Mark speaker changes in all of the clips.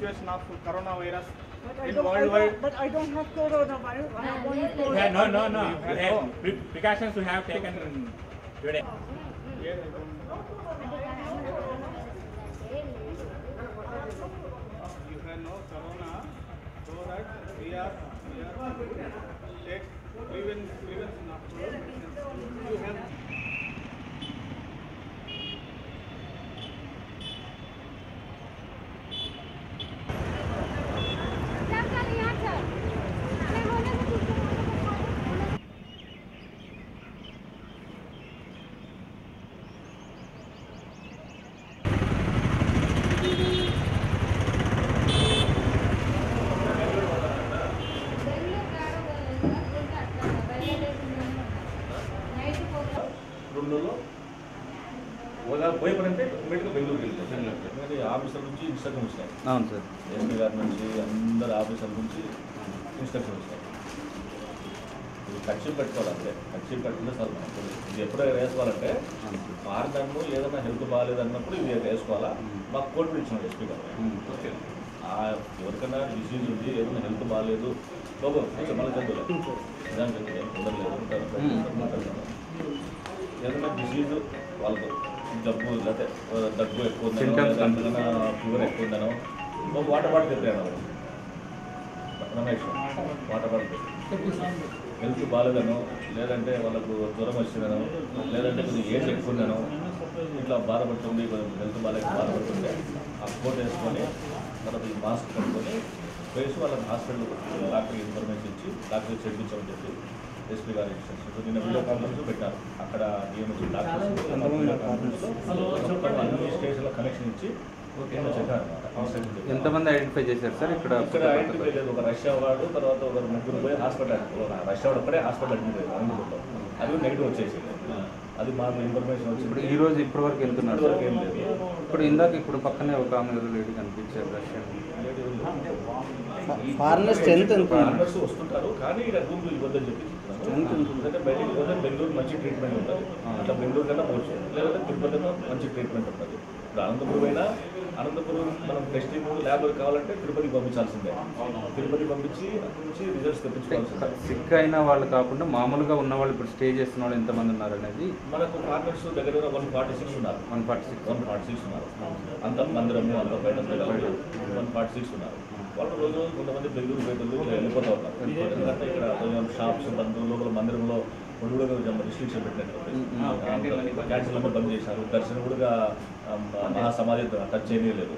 Speaker 1: situation of coronavirus
Speaker 2: But I
Speaker 1: in
Speaker 2: don't, I
Speaker 1: worldwide?
Speaker 2: don't, but I don't have coronavirus. I have only
Speaker 3: Yeah, no, no, no.
Speaker 1: You
Speaker 3: We
Speaker 1: have-
Speaker 3: have pre- precautions we have taken today.
Speaker 1: Yeah, I don't. You have no corona, so that we are we are take prevention prevention of you have
Speaker 4: instruction వచ్చినాయి
Speaker 5: అవును sir.
Speaker 4: SP గారి నుంచి అందరు officer నుంచి instruction వచ్చినాయి ఇది ఖర్చు పెట్టుకోవాలంటే ఖర్చు పెట్టుకుంటే సార్ ఇది ఎప్పుడైనా వేసుకోవాలంటే మారడము ఏదైనా హెల్త్ బాగాలేదు అన్నప్పుడు ఇది వేసుకోవాలా? మాకు కోర్టు ఇచ్చినాడు ఎస్పీ గారు. ఓకే. ఆ ఎవరికైనా డిసీజ్ ఉంది ఏదైనా హెల్త్ బాగాలేదు కొంచెం మళ్ళీ చదువులే. నిజానికి మాట్లాడతాను. ఏదైనా డిసీజ్ వాళ్ళకు జబ్బు లేకపోతే దగ్గు ఎక్కువ ఫీవర్ ఎక్కువ ఉందనో వాటర్ బాటిల్ తెప్పాను రమేష్ వాటర్ బాటిల్ హెల్త్ బాగాలేదనో లేదంటే వాళ్ళకు జ్వరం వచ్చిందనో లేదంటే కొంచెం ఏజ్ ఎక్కువ ఉందనో ఇట్లా బాధపడుతుంది కొంచెం హెల్త్ బాగాలేక బాధపడుతుంటే ఆ కోట్ వేసుకొని తర్వాత మాస్క్ కట్టుకొని వేసి వాళ్ళకి హాస్పిటల్ డాక్టర్కి ఇన్ఫర్మేషన్ ఇచ్చి డాక్టర్ చేయించామని చెప్పి ఎస్పీ గారు ఇన్స్ట్రక్షన్స్ నిన్న వీడియో కాన్ఫరెన్స్ పెట్టారు. అక్కడ మొత్తం అన్ని స్టేషన్లో కనెక్షన్ ఇచ్చి.
Speaker 5: ఎంతమంది ఐడెంటిఫై చేశారు సార్ ఇక్కడ
Speaker 4: ఇక్కడ ఐడెంటిఫై లేదు. ఒక రష్యా వాడు తర్వాత ఒక ముగ్గురు పోయి హాస్పిటల్ రష్యా వాడు ఒక్కడే హాస్పిటల్ అడ్మిట్ అయ్యారు అనంతపురంలో అది నెగిటివ్ వచ్చేసింది. అది మాకు ఇన్ఫర్మేషన్
Speaker 5: ఇప్పుడు
Speaker 4: వచ్చింది
Speaker 5: ఈ రోజు ఇప్పటి వరకు వెళ్తున్నారు
Speaker 4: ఇప్పటివరకు
Speaker 5: సార్?
Speaker 4: ఏం లేదు.
Speaker 5: ఇప్పుడు ఇందాక ఇప్పుడు పక్కనే ఒక ఆమె లేడీ కనిపించారు రష్యన్.
Speaker 6: ఫారినర్ స్ట్రెంత్ ఎంత ఉంది?
Speaker 4: ఫారినర్స్ వస్తుంటారు కానీ ఇక్కడ రూమ్ ఇవ్వద్దని చెప్పి చెప్తున్నాను ఎందుకంటే బయటికి పోతే బెంగళూరు మంచి ట్రీట్మెంట్ ఉంటుంది. అట్లా బెంగళూరు కన్నా పోవచ్చు. లేదంటే తిరుపతి మంచి ట్రీట్మెంట్ ఉంటుంది. ఇప్పుడు అనంతపురం అయినా అనంతపురం మనం టెస్టింగ్ ల్యాబ్ కావాలంటే తిరుపతికి పంపించాల్సిందే. తిరుపతి పంపించి అక్కడి నుంచి రిజల్ట్స్ తెప్పించుకోవాల్సిందే.
Speaker 5: సిక్ అయిన వాళ్ళు కాకుండా మామూలుగా ఉన్న వాళ్ళు ఇప్పుడు స్టే చేస్తున్న వాళ్ళు ఎంతమంది ఉన్నారు అనేది
Speaker 4: మనకు పార్ట్నర్స్ దగ్గర దగ్గర వన్ ఫార్టీ సిక్స్ ఉన్నారు.
Speaker 5: One forty six
Speaker 4: one forty six ఉన్నారు. అంత మందిరము అంత బయట వన్ ఫార్టీ సిక్స్ ఉన్నారు. వాళ్ళు రోజు కొంతమంది బెంగళూరు బయటలు వెళ్ళిపోతూ ఉన్నారు. ఎందుకంటే ఇక్కడ షాప్స్ బంధువులు లోపల మందిరంలో వాళ్ళు కూడా కొంచెం రిస్ట్రిక్షన్ పెట్టినట్టు క్యాన్సిల్ బంద్ చేశారు. దర్శనం కూడా మహాసమాధి టచ్ చేయలేదు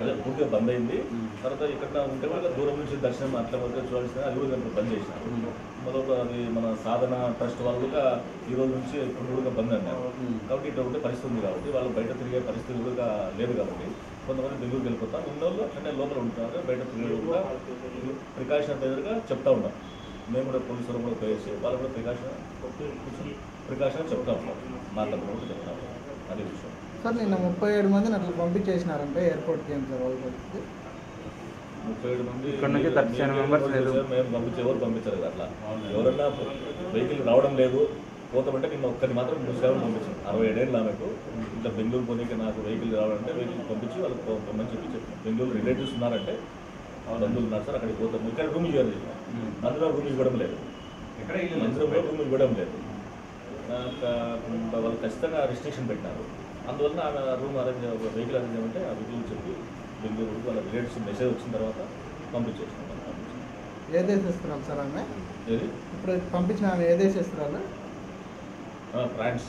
Speaker 4: అదే పూర్తిగా బంద్ అయింది. తర్వాత ఇక్కడ ఉంటే కూడా దూరం నుంచి దర్శనం అట్లా వరకు చూడాల్సిన అది కూడా బంద్ చేసినారు మొదలు అది మన సాధన ట్రస్ట్ వాళ్ళు కూడా ఈ రోజు నుంచి ఇప్పుడు కూడా బంద్ అన్నారు. కాబట్టి ఇట్లా ఉంటే పరిస్థితి ఉంది కాబట్టి వాళ్ళు బయట తిరిగే పరిస్థితి కూడా లేదు కాబట్టి కొంతమంది బెంగళూరుకి వెళ్ళిపోతారు. ఉన్న వాళ్ళు అట్లనే లోపల ఉంటున్నారు బయట తిరిగే కూడా ప్రికాషన్ ఎదురుగా చెప్తా ఉన్నాం మేము కూడా పోలీసులు కూడా పోయేసి వాళ్ళు కూడా ప్రికాషన్ ప్రికాషన్ చెప్తా. ఉన్నాం మా తరఫున కూడా చెప్తా. అదే విషయం.
Speaker 6: సార్ నిన్న ముప్పై ఏడు మందిని అట్లా పంపించేసినారంటే ఎయిర్పోర్ట్కి ఏం సార్ వాళ్ళు?
Speaker 4: ముప్పై ఏడు మంది
Speaker 5: ఇక్కడ నుంచి
Speaker 4: మీరు-
Speaker 5: 37
Speaker 4: మీరు
Speaker 5: members
Speaker 4: ఎవరు
Speaker 5: లేదు.
Speaker 4: చేశారు? మేము పంపించే ఎవరు పంపించరు కదా అట్లా ఎవరన్నా వెహికల్ రావడం లేదు పోతామంటే నిన్న ఒక్కరిని మాత్రం ముసాఫర్ పంపించాం. అరవై ఏడేళ్ళు ఆమెకు. ఇంకా బెంగళూరు పోనీకి నాకు వెహికల్ రావాలంటే వెహికల్ పంపించి వాళ్ళకి పో- పొమ్మని చెప్పి చెప్పాం. బెంగళూరు రిలేటివ్స్ ఉన్నారంటే బంధువులు ఉన్నారు సార్ అక్కడికి పోతాం ఇక్కడ రూమ్ ఇవ్వాలి అందులో రూమ్ ఇవ్వడం లేదు. మందిరంలో రూమ్ ఇవ్వడం లేదు. నాకు వాళ్ళు ఖచ్చితంగా రిస్ట్రిక్షన్ పెట్టినారు. అందువల్ల ఆమె రూమ్ అరేంజ్ వెహికల్ అరేంజ్ చేయమంటే ఆ వెహికల్ చెప్పి బెంగళూరు వాళ్ళ రిలేటివ్స్ మెసేజ్ వచ్చిన తర్వాత పంపించేసినాం
Speaker 6: ఏ దేశస్తురాలు సార్ ఆమె?
Speaker 4: ఏది?
Speaker 6: ఇప్పుడు పంపించిన ఆమె ఏ
Speaker 4: France.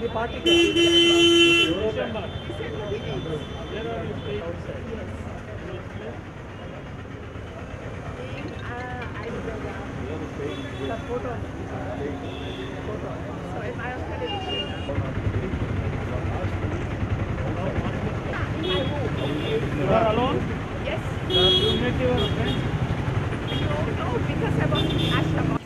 Speaker 1: You are alone?
Speaker 2: Yes.
Speaker 1: You met your friends?
Speaker 2: No, no, because I was in ashram.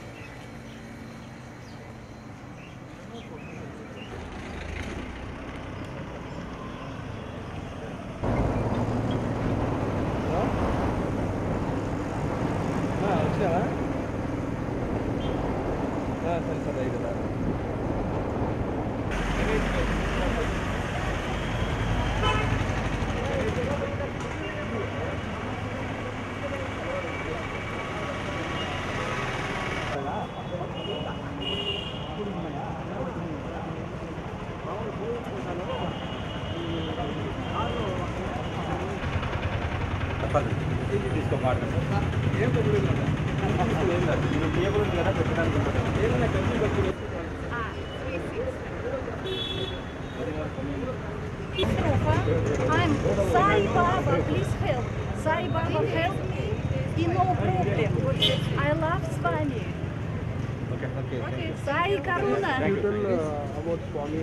Speaker 5: తీసుకో మాట ఏం తగ్గుడు ఏం కాదు ఇది టేబుల్ ఉంది కదా పెట్టడానికి ఉంటుంది. ఏదైనా కంచి పట్టుకుని
Speaker 2: Ah, three, six. I'm Sai Baba, please help. Sai Baba, help me. И no problem. I love Swami.
Speaker 5: Okay okay
Speaker 2: Okay, Sai Karuna.
Speaker 7: About Swami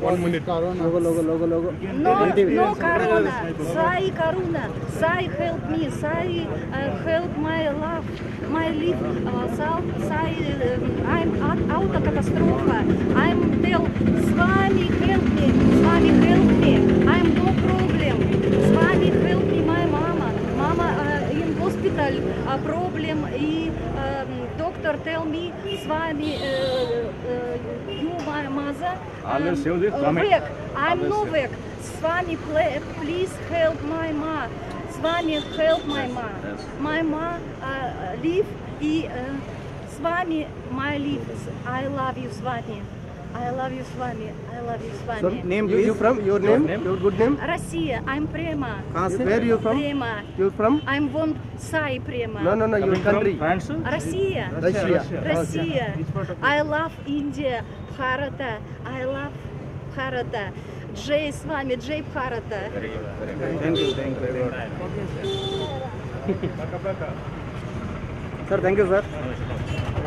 Speaker 6: One minute. Corona.
Speaker 7: Logo, logo, logo, logo.
Speaker 2: No, no corona. Sai corona. Sai help me. Sai uh, help my love, my life. Uh, sai, uh, I'm auto катастрофа. I'm tell. С вами help me. С вами help me. I'm no problem. С вами help me, my mama. Mama uh, in hospital. Uh, problem. И uh, доктор tell me. С вами. Uh, uh, Век. I'm
Speaker 3: Always
Speaker 2: no
Speaker 3: say.
Speaker 2: век. Swami, pla- please help my ma. Swami, help my ma.
Speaker 3: yes.
Speaker 2: My ma uh, live и uh, Swami, my live. I love you, Swami. I love you, Swami. I love you, Swami.
Speaker 7: So, name, you, you from? Your name? name?
Speaker 2: Your good name? Russia. I'm Prema.
Speaker 7: Kaase? Where you from?
Speaker 2: Prema.
Speaker 7: You from?
Speaker 2: I'm from Sai Prema.
Speaker 7: No, no, no. Your country?
Speaker 3: France?
Speaker 2: Russia.
Speaker 7: Russia.
Speaker 2: Russia. Russia. I love India. Bharata. I love Bharata. Jay Swami. Jay Bharata. Thank
Speaker 7: you, Thank you. Thank you. Thank you. Sir, thank you, sir.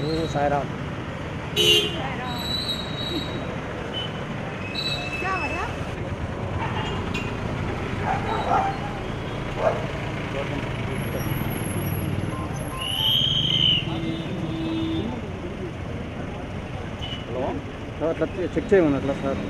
Speaker 1: country.
Speaker 7: Sairam అట్లా check చేయమని అట్లా sir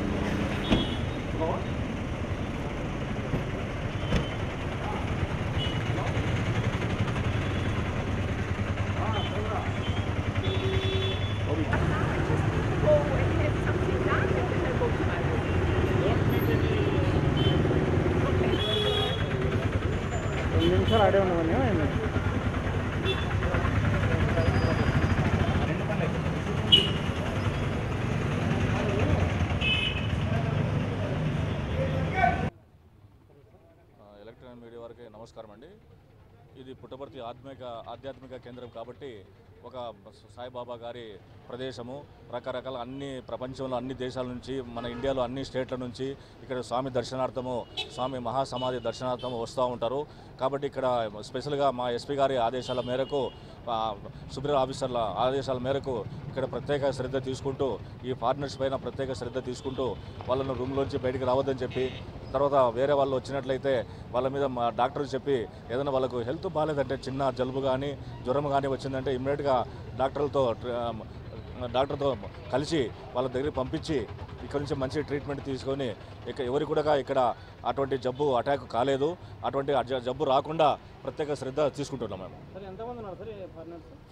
Speaker 4: electronic media వారికి నమస్కారం అండి. ఇది పుట్టపర్తి ఆధ్యాత్మిక ఆధ్యాత్మిక కేంద్రం కాబట్టి ఒక సాయిబాబా గారి ప్రదేశము. రకరకాల అన్ని ప్రపంచంలో అన్ని దేశాల నుంచి మన ఇండియాలో అన్ని స్టేట్ల నుంచి ఇక్కడ స్వామి దర్శనార్థము స్వామి మహాసమాధి దర్శనార్థము వస్తూ ఉంటారు. కాబట్టి ఇక్కడ స్పెషల్గా మా ఎస్పీ గారి ఆదేశాల మేరకు ఆ, ఆఫీసర్ల ఆదేశాల మేరకు ఇక్కడ ప్రత్యేక శ్రద్ధ తీసుకుంటూ ఈ ఫారినర్స్ పైన ప్రత్యేక శ్రద్ధ తీసుకుంటూ వాళ్ళను రూమ్లోంచి బయటికి రావద్దని చెప్పి తర్వాత వేరే వాళ్ళు వచ్చినట్లయితే వాళ్ళ మీద మా డాక్టర్ చెప్పి ఏదైనా వాళ్ళకు హెల్త్ బాగాలేదంటే చిన్న జలుబు కానీ జ్వరం కానీ వచ్చిందంటే ఇమ్మీడియట్గా డాక్టర్లతో డాక్టర్తో కలిసి వాళ్ళ దగ్గరికి పంపించి ఇక్కడ నుంచి మంచి ట్రీట్మెంట్ తీసుకొని ఇక ఎవరికి కూడా ఇక్కడ అటువంటి జబ్బు అటాక్ కాలేదు. అటువంటి జబ్బు రాకుండా ప్రత్యేక శ్రద్ధ తీసుకుంటున్నాం మేము.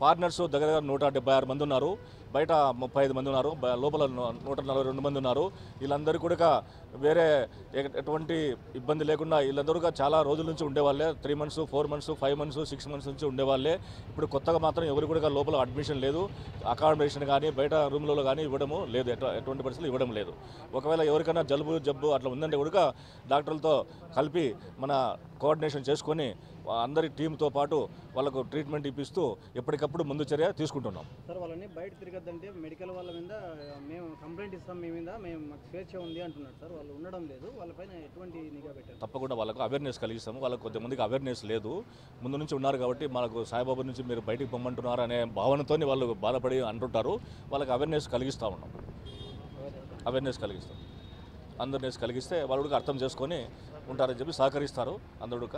Speaker 7: ఫారినర్స్?
Speaker 4: దగ్గర దగ్గర నూట డెబ్బై ఆరు మంది ఉన్నారు. బయట ముప్పై ఐదు మంది ఉన్నారు. లోపల నూట నలభై రెండు మంది ఉన్నారు. వీళ్ళందరూ కూడా వేరే ఎటువంటి ఇబ్బంది లేకుండా వీళ్ళందరూ కూడా చాలా రోజుల నుంచి ఉండేవాళ్ళే. Three months four months five months six months నుంచి ఉండేవాళ్ళే. ఇప్పుడు కొత్తగా మాత్రం ఎవరు కూడా లోపల అడ్మిషన్ లేదు. అకామిడేషన్ కానీ బయట రూమ్లలో కానీ ఇవ్వడము లేదు. ఎటు- ఎటువంటి పరిస్థితులు ఇవ్వడం లేదు. ఒకవేళ ఎవరికైనా జలుబు జబ్బు అట్లా ఉందంటే కూడా డాక్టర్లతో కలిపి మన కోఆర్డినేషన్ చేసుకొని అందరి టీంతో పాటు వాళ్ళకు ట్రీట్మెంట్ ఇప్పిస్తూ ఎప్పటికప్పుడు ముందు చర్య తీసుకుంటున్నాం.
Speaker 7: సార్ వాళ్ళని బయట తిరగద్దంటే మెడికల్ వాళ్ళ మీద మేము కంప్లైంట్ ఇస్తాం మీ మీద మేము మాకు స్వేచ్ఛ ఉంది అంటున్నారు సార్. వాళ్ళు ఉండడం లేదు వాళ్ళపైన ఎటువంటి నిఘా పెట్టారు
Speaker 4: తప్పకుండా వాళ్ళకు అవేర్నెస్ కలిగిస్తాము వాళ్ళకు కొంతమందికి అవేర్నెస్ లేదు. ముందు నుంచి ఉన్నారు కాబట్టి మనకు సాయిబాబా నుంచి మీరు బయటికి పొమ్మంటున్నారు అనే భావనతో వాళ్ళు బాధపడి అంటుంటారు. వాళ్ళకి అవేర్నెస్ కలిగిస్తూ ఉన్నాం. అవేర్నెస్ కలిగిస్తాం. అందరినెస్ కలిగిస్తే వాళ్ళు కూడా అర్థం చేసుకొని ఉంటారని చెప్పి సహకరిస్తారు. అందరూ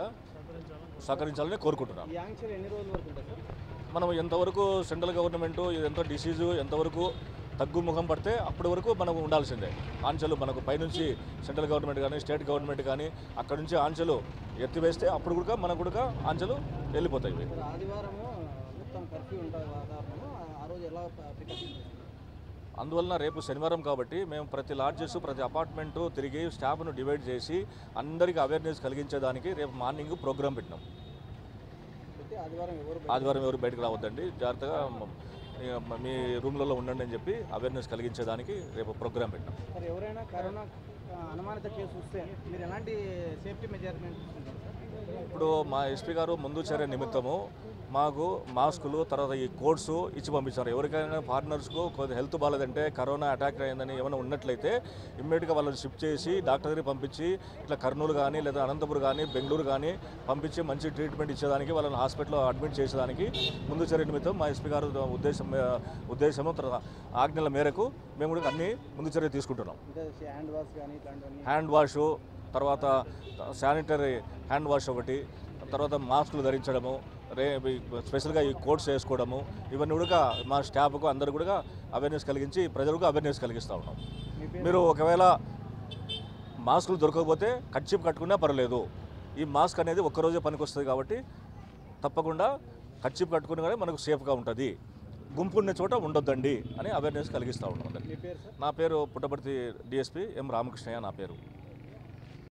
Speaker 4: సహకరించాలని కోరుకుంటున్నాం.
Speaker 7: ఈ ఆంక్షలు ఎన్ని రోజుల వరకు ఉంటాయి సార్?
Speaker 4: మనం ఎంతవరకు సెంట్రల్ గవర్నమెంట్ ఎంత డిసీజు ఎంతవరకు తగ్గుముఖం పడితే అప్పటి వరకు మనం ఉండాల్సిందే. ఆంక్షలు మనకు పైనుంచి సెంట్రల్ గవర్నమెంట్ కానీ స్టేట్ గవర్నమెంట్ కానీ అక్కడ నుంచి ఆంక్షలు ఎత్తివేస్తే అప్పుడు కూడా మనకు కూడా ఆంక్షలు వెళ్ళిపోతాయి.
Speaker 7: మొత్తం కర్ఫ్యూ ఉంటుంది ఆ- రోజు ఎలా
Speaker 4: అందువలన రేపు శనివారం కాబట్టి మేము ప్రతి లాడ్జెస్ ప్రతి అపార్ట్మెంటు తిరిగి స్టాఫ్ను డివైడ్ చేసి అందరికీ అవేర్నెస్ కలిగించేదానికి రేపు మార్నింగ్ ప్రోగ్రామ్ పెట్టినాం.
Speaker 7: ఆదివారం ఎవరు
Speaker 4: బయటకు రావద్దండి. జాగ్రత్తగా మ- రూమ్లలో ఉండండి అని చెప్పి అవేర్నెస్ కలిగించేదానికి రేపు ప్రోగ్రామ్ పెట్టినాం.
Speaker 7: ఎవరైనా కరోనా అనుమానిత కేసు వస్తే మీరు ఎలాంటి సేఫ్టీ మెజర్మెంట్
Speaker 4: ఇప్పుడు మా ఎస్పీ గారు ముందు చర్య నిమిత్తము మాకు మాస్కులు తర్వాత ఈ కోడ్స్ ఇచ్చి పంపించారు. ఎవరికైనా ఫారినర్స్కు కొద్ది హెల్త్ బాగాలేదంటే కరోనా అటాక్ అయిందని ఏమైనా ఉన్నట్లయితే ఇమ్మీడియట్గా వాళ్ళని షిఫ్ట్ చేసి డాక్టర్ దగ్గరికి పంపించి ఇట్లా కర్నూలు కానీ లేదా అనంతపురం కానీ బెంగళూరు కానీ పంపించి మంచి ట్రీట్మెంట్ ఇచ్చేదానికి వాళ్ళని హాస్పిటల్లో అడ్మిట్ చేసేదానికి ముందు చర్య నిమిత్తం మా ఎస్పీ గారు ఉద్దేశం ఉద్దేశము తర్వాత ఆజ్ఞల మేరకు మేము కూడా అన్ని ముందు చర్య తీసుకుంటున్నాం.
Speaker 7: హ్యాండ్ వాష్ కానీ
Speaker 4: హ్యాండ్ వాష్ తర్వాత శానిటరీ హ్యాండ్ వాష్ ఒకటి తర్వాత మాస్కులు ధరించడము రే స్పెషల్గా ఈ కోట్స్ వేసుకోవడము ఇవన్నీ కూడా మా స్టాఫ్కు అందరు కూడా అవేర్నెస్ కలిగించి ప్రజలకు అవేర్నెస్ కలిగిస్తూ ఉన్నాం. మీరు ఒకవేళ మాస్కులు దొరకకపోతే కచ్చిప్ కట్టుకున్నా పర్లేదు. ఈ మాస్క్ అనేది ఒక్కరోజే పనికొస్తుంది కాబట్టి తప్పకుండా కచ్చిప్ కట్టుకుని కానీ మనకు సేఫ్గా ఉంటుంది. గుంపు ఉన్న చోట ఉండొద్దండి అని అవేర్నెస్ కలిగిస్తూ ఉన్నాం నా పేరు పుట్టపర్తి డిఎస్పి ఎం రామకృష్ణయ్య నా పేరు.